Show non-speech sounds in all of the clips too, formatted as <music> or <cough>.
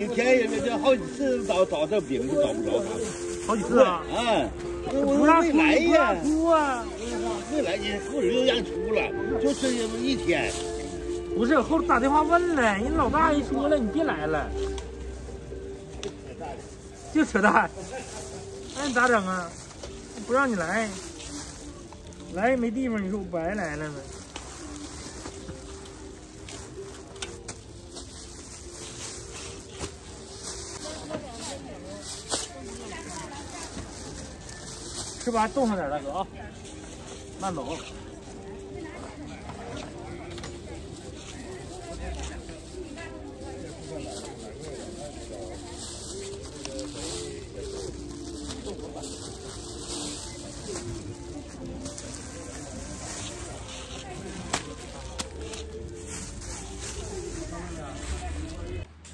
一天也就好几次找找这饼，都找不着他。好几次啊！嗯，不让出，没来呀，出啊！没来，你后人又让出了，就这一天。不是，后打电话问了，人老大爷说了，你别来了，就扯淡。那你咋整啊？不让你来，来也没地方，你说我白来了吗？吃吧，冻上点，大哥啊，慢走。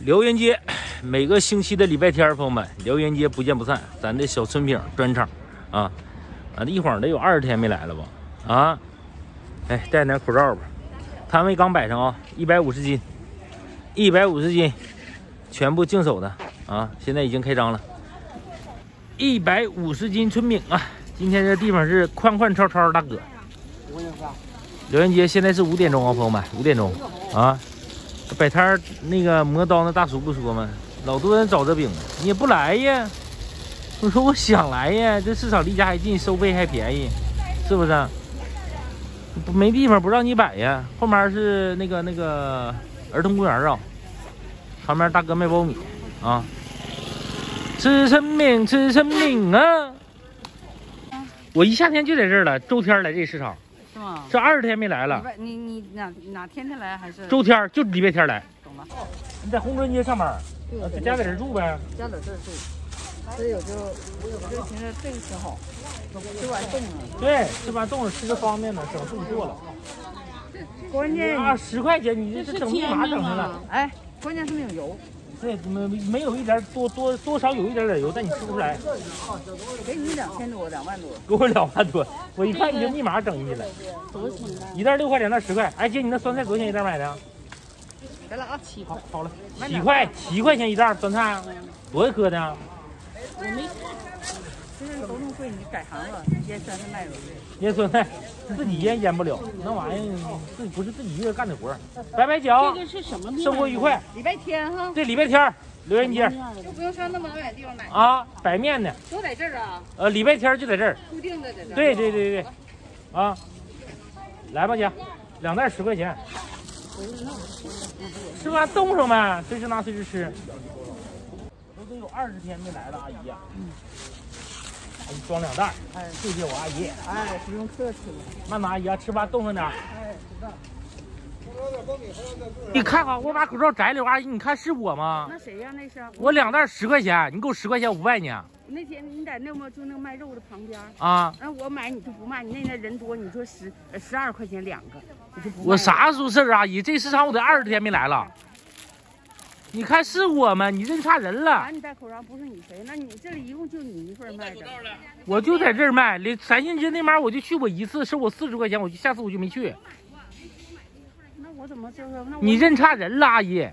辽源街，每个星期的礼拜天，朋友们，辽源街不见不散。咱的小春饼专场啊，啊，一晃得有二十天没来了吧？啊，哎，戴点口罩吧。摊位刚摆上啊，一百五十斤，一百五十斤，全部净手的啊，现在已经开张了。一百五十斤春饼啊！今天这地方是宽宽超超，大哥。辽源街现在是五点钟啊，朋友们，五点钟啊。摆摊那个磨刀那大叔不说吗？老多人找这饼，你也不来呀？<laughs> 我说我想来呀，这市场离家还近，收费还便宜，是不是？不没地方不让你摆呀。后面是那个那个儿童公园啊，旁边大哥卖苞米啊，吃春饼吃春饼啊！我一夏天就在这儿了，周天来这市场，是吗？这二十天没来了你你哪哪天天来还是？周天就礼拜天来。懂了。你在红砖街上班，在家在这住呗。家在这住，所以我就我就寻思这个挺好，吃完冻了。对，吃完冻了吃着方便呢，省事做了。关键啊，十块钱你这整密码整上了，哎，关键是没有油，对，没没有一点多多多少有一点点油，但你吃不出来。给你两千多两万多，给我两万多，我一看你这密码整进去了，多少钱？一袋六块，两袋十块。哎姐，你那酸菜多少钱一袋买的？得了啊，七块好，，好了，七块，七块钱一袋酸菜，多少颗的？我没看。现在都那么贵，你改行了，腌酸菜卖了。腌酸菜自己腌腌不了，那玩意儿自己不是自己一个人干的活儿。拜拜脚，这个是什么面？生活愉快。礼拜天哈，对礼拜天儿辽源街就不用上那么老远地方买，啊，摆面的，都在这儿啊，呃，礼拜天儿就在这儿。固定的在这儿。对对对对，啊，来吧姐，两袋十块钱，吃完冻上呗，随时拿随时吃。都有二十天没来了，阿姨呀、嗯，给你装两袋，哎谢谢我阿姨，哎，不用客气了。慢点阿姨啊，吃饭冻上点儿。哎，知道。你看好，我把口罩摘了，阿姨，你看是我吗？那谁呀？那是我两袋十块钱，你给我十块钱，我不卖你啊那天你在那么就那个卖肉的旁边，啊！那我买你就不卖，你那天人多，你说十呃十二块钱两个，你就不卖我啥时候事儿啊？阿姨，这市场我得二十天没来了。你看是我吗？你认差人了啊，。你戴口罩不是你谁？那你这里一共就你一份卖的，我就在这儿卖，离三星街那边我就去过一次，收我四十块钱，我就下次我就没去。那我怎么就是那你认差人了，阿姨。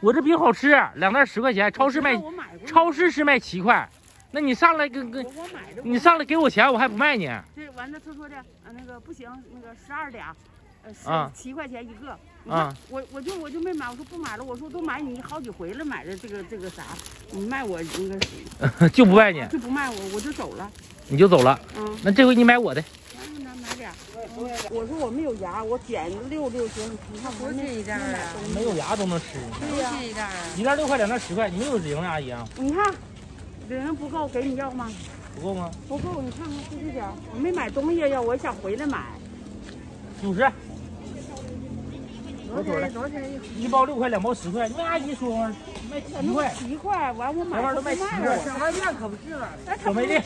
我这饼好吃，两袋十块钱，超市卖我买过，超市是卖七块。那你上来跟跟我，买，你上来给我钱，我还不卖你。对完了他说的啊那个不行，那个十二俩，呃啊十七块钱一个。啊我我就我就没买，我说不买了，我说都买你好几回了，买的这个这个啥，你卖我那个 <laughs> 就不卖你，就不卖我，我就走了。你就走了。嗯，那这回你买我的，那那买俩。我说我没有牙，我捡六六行。你看多少钱一袋啊？没有牙都能吃。对呀、一袋啊？一袋六块，两袋十块，你没有零啊，阿姨啊？你看，零不够给你要吗？不够吗？不够，你看看就这点。我没买东西呀，我想回来买。九十，多少钱？多少钱一？一包六块，两包十块。你跟阿姨说嘛，卖七块，七块，完我买这玩意儿都卖七不卖块我。小卖店可不是了，小卖店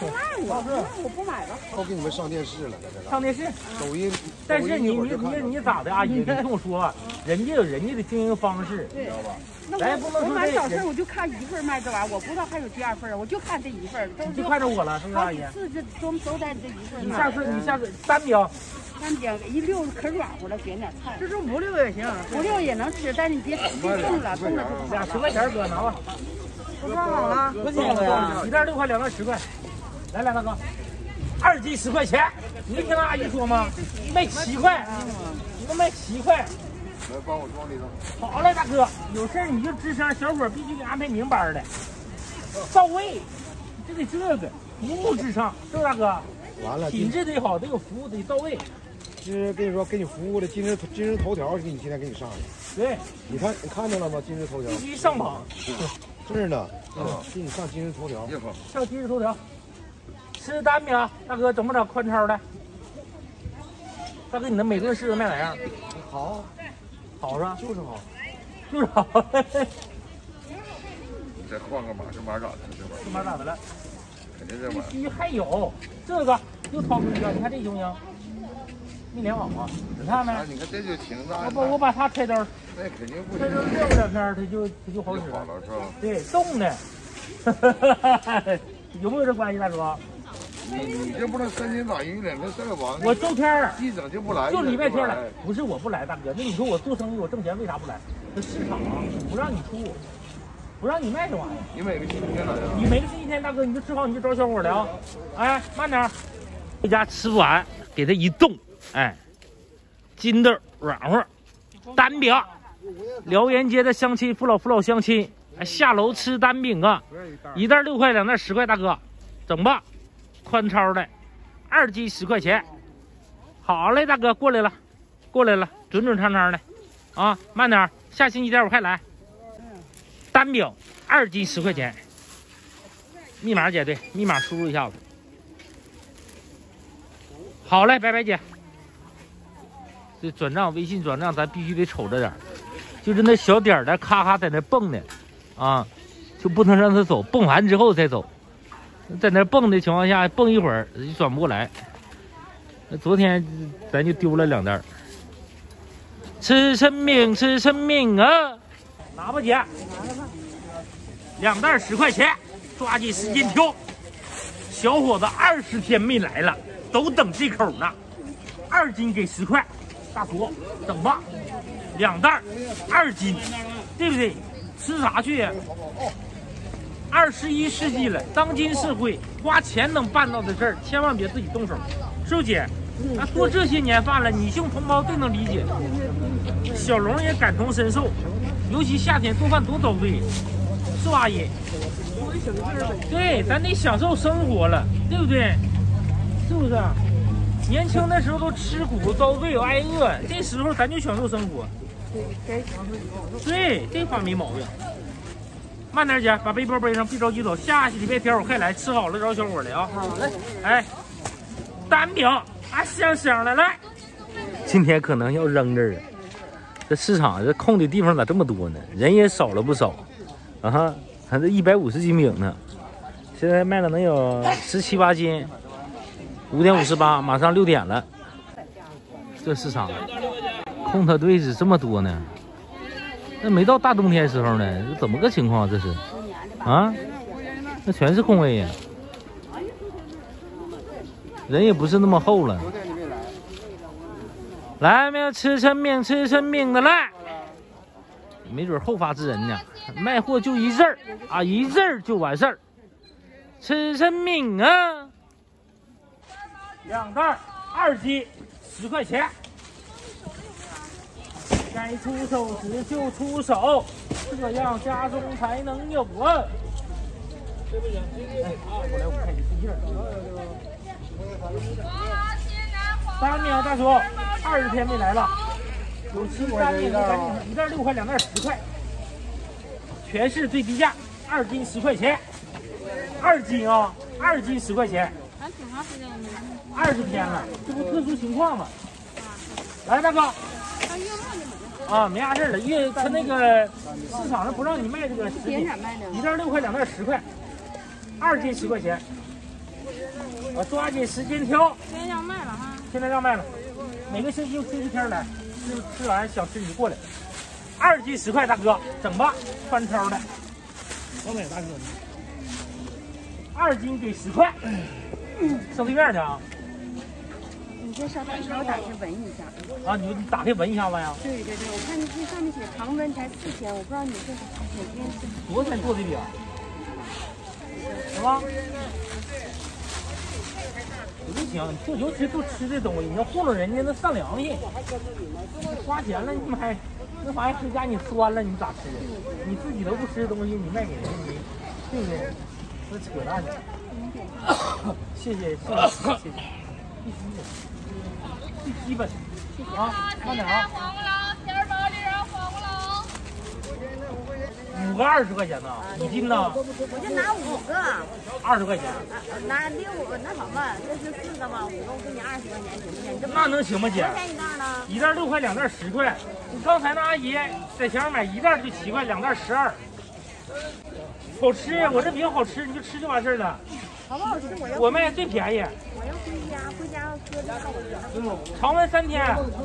不卖我，那我不买了。都给你们上电视了，在这个上电视。抖音。但是你你你你咋的，阿姨？你 <laughs> 听我说吧，人家有人家的经营方式，你知道吧？那我我买早市我就看一份卖这玩意儿，我不知道还有第二份儿，我就看这一份儿。就看着我了，是不是阿姨好几？次这都都在这一份。你下次你下次单标，咱点一溜可软乎了，点点菜。这是五六也行，五六也能吃，但是你别别冻了，冻了就不好俩十块钱哥拿吧。都装好了，不行呀，一袋六块，两袋十块。来来，大哥，二斤十块钱，你没听那阿姨说吗？卖七块，你们卖七块。来帮我装里头。好嘞，大哥，有事你就吱声，小伙必须给安排明白的，到位，就得这个服务至上，是不是大哥？完了，品质得好，得有服务，得到位。今日跟你说，给你服务的今日今日头条，给你今天给你上的。对，你看你看见了吗？今日头条必须上榜，这儿呢，嗯，给你上今日头条。上今日头条。吃单饼，大哥整不整宽超的？大哥，你的每顿试着卖咋样？好，好是吧？就是好。就是好。你再换个码，这码咋的？这码这码咋的了？肯定这码。必须还有这个又掏出去了，你看这行不行？没连网啊？你看没？啊，你看这就停了。我把我把它开灯，那肯定不开行。灯热乎两天，它就它就好使了是吧？对，冻的。<laughs> 有没有这关系，大哥？你你这不能三天打鱼两天晒网。我周天儿一整就不来。就礼拜天来来。，不是我不来，大哥。那你说我做生意我挣钱，为啥不来？这市场啊，不让你出，不让你卖这玩意儿。你每个星期天来呀？你每个星期天，大哥你就吃好你就找小伙聊。哎，慢点儿。回家吃不完，给它一冻，哎，筋道软和，单饼。辽源街的乡亲，父老父老乡亲，哎，下楼吃单饼啊，一袋六块，两袋十块，大哥，整吧，宽超的，二斤十块钱。好嘞，大哥，过来了，过来了，准准长长的，啊，慢点，下星期天我还来。单饼二斤十块钱，密码姐对，密码输入一下子。好嘞，拜拜姐。这转账微信转账咱必须得瞅着点儿，就是那小点儿的咔咔在那蹦的，啊，就不能让他走，蹦完之后再走，在那蹦的情况下蹦一会儿就转不过来。昨天咱就丢了两袋儿。吃生命，吃生命啊！拿吧姐，拿两袋十块钱，抓紧时间挑。小伙子二十天没来了，都等这口呢。二斤给十块，大叔整吧，两袋二斤，对不对？吃啥去呀？二十一世纪了，当今社会花钱能办到的事儿，千万别自己动手，是不是姐？啊，做这些年饭了，女性同胞最能理解。小龙也感同身受，尤其夏天做饭多遭罪，是吧，阿姨？对，咱得享受生活了，对不对？是不是？年轻的时候都吃苦遭罪挨饿，这时候咱就享受生活。对，该享受。对这话没毛病。慢点姐，把背包背上，别着急走。下去礼拜天我快来，吃好了找小伙的啊。好嘞。哎，单饼啊，香香的来。今天可能要扔这儿了。这市场这空的地方咋这么多呢？人也少了不少，啊哈，还这一百五十斤饼呢，现在卖了能有十七八斤，五点五十八，马上六点了。这市场空它位置这么多呢？那没到大冬天时候呢？这怎么个情况？这是啊？那全是空位呀，人也不是那么厚了。来没有吃抻饼吃抻饼的来，没准后发制人呢。卖货就一字儿啊，一字儿就完事儿。吃抻饼啊，两袋二斤，十块钱。该出手时就出手，这样家中才能有啊。三秒，大叔，二十天没来了，有吃三米的赶紧，一袋六块，两袋十块，全市最低价，二斤十块钱，二斤啊，二斤十块钱，还挺长时间没二十天了，这不特殊情况吗？来，大哥，啊，没啥事儿了，因为他那个市场上不让你卖这个食品。一袋六块，两袋十块，二斤十块钱，我，抓紧时间挑。现在要卖了哈，现在让卖了，每个星期星期天来，吃吃完想吃你就过来。二斤十块，大哥，整吧，翻超的。多美大哥，二斤给十块，上对面去啊？你先稍等一下，我打开闻一下。啊，你你打开闻一下子呀？对对对，我看这上面写常温才四千，我不知道你这是哪天是。昨天做的饼？是吧？不行，就尤其做吃这东西，你要糊弄人家那上良心。你花钱了，你买那玩意儿回家你酸了，你咋吃？你自己都不吃的东西，你卖给人，你对不对？这扯淡呢。<coughs> 谢谢谢谢谢谢，最基本最基本啊，慢点啊。黄瓜郎，馅儿包里边黄瓜郎。五个二十块钱呢，一斤呢我就拿五个，二十块钱，拿六个，那什么，这是四个嘛，五个我给你二十块钱，行不行？你这那能行吗姐多？少钱一袋呢？一袋六块，两袋十块。你刚才那阿姨在前面买一袋就七块，两袋十二。好吃，我这饼好吃，你就吃就完事儿了。好不好吃？我要我卖最便宜，我要回家。常温三天。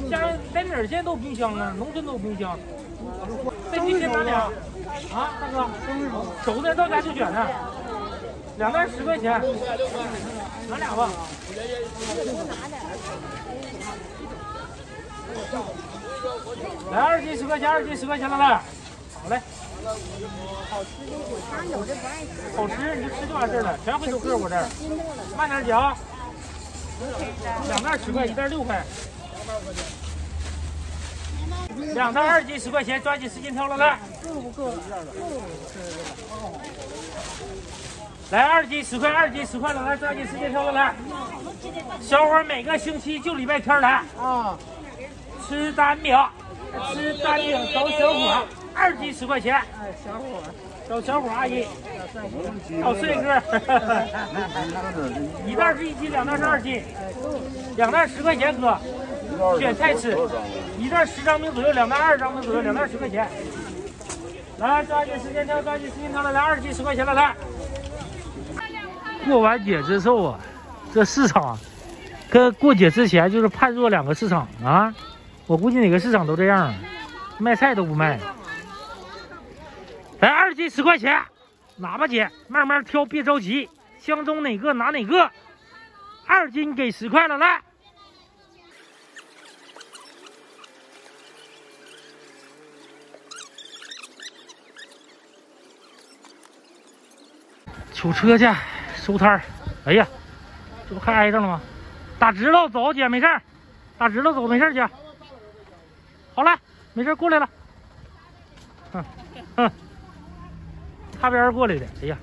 家在哪儿现在都有冰箱啊，农村都有冰箱。再去先拿俩啊，大哥，熟的到家就卷的，两袋十块钱，拿俩吧。来二斤十块钱，二斤十块钱了来，好嘞。他有的不爱吃，好吃你就吃就完事儿了，全回头客我这儿。慢点嚼，两袋十块，一袋六块。两袋二斤十块钱，抓紧时间挑了来。够不够？来二斤十块，二斤十块了，来抓紧时间挑了来。小伙每个星期就礼拜天来啊，吃单饼，吃单饼找小伙，二斤十块钱。哎，小伙找小伙阿姨。找帅哥，一袋是一斤，两袋是二斤，两袋十块钱哥，选菜吃，一袋十张饼左右，两袋二十张饼左右，两袋十块钱。来，抓紧时间挑，抓紧时间挑了，来二斤十块钱了，来。过完节之后啊，这市场跟过节之前就是判若两个市场啊，我估计哪个市场都这样，卖菜都不卖。来，二斤十块钱。拿吧姐，慢慢挑，别着急，相中哪个拿哪个。二斤给十块了，来。取车去，收摊儿。哎呀，这不还挨上了吗？打直了走，姐没事儿，打直了走没事姐。好了，没事过来了。哼哼。擦边过来的，哎呀！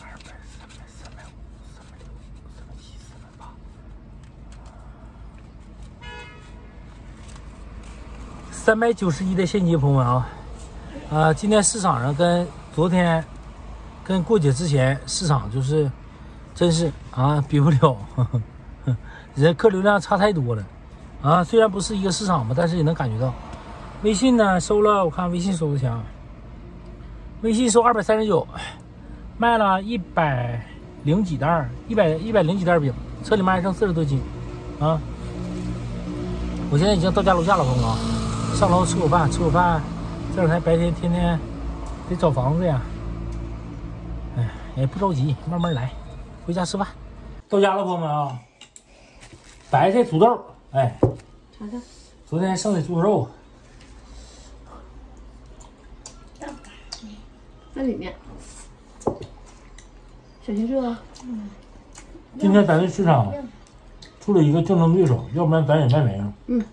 二百、三百、三百五、三百六、三百七、三百八，三百九十一的现金，朋友们啊！啊，今天市场上跟昨天。跟过节之前市场就是，真是啊比不了，人客流量差太多了，啊虽然不是一个市场吧，但是也能感觉到。微信呢收了，我看微信收的钱，微信收二百三十九，卖了一百零几袋一百一百零几袋饼，车里面还剩四十多斤，啊，我现在已经到家楼下了，朋友啊，上楼吃口饭，吃口饭，这两天白天天天得找房子呀。哎，不着急，慢慢来。回家吃饭。到家了，朋友们啊！白菜、土豆，哎，尝尝。昨天剩的猪肉，在里面。小青椒。嗯。今天咱这市场出了一个竞争对手，要不然咱也卖没了。嗯。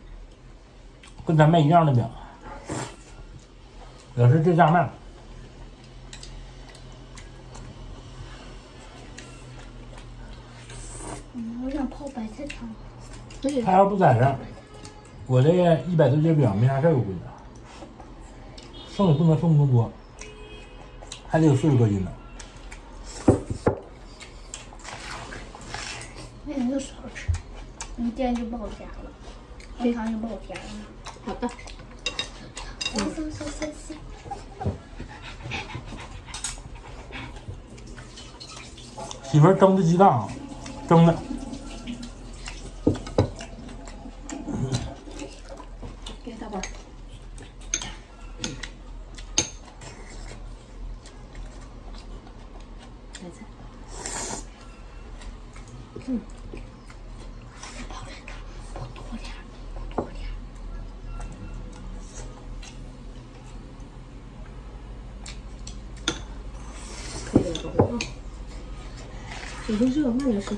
跟咱卖一样的表，也是这价卖。他要不在这，我这一百多斤饼没啥事儿，我估计。剩的不能剩那么多，还得有四十多斤呢。那你就少吃，你这样就不好夹了，平常就不好夹了。好的。媳妇蒸的鸡蛋啊，蒸的。有些热，慢点吃。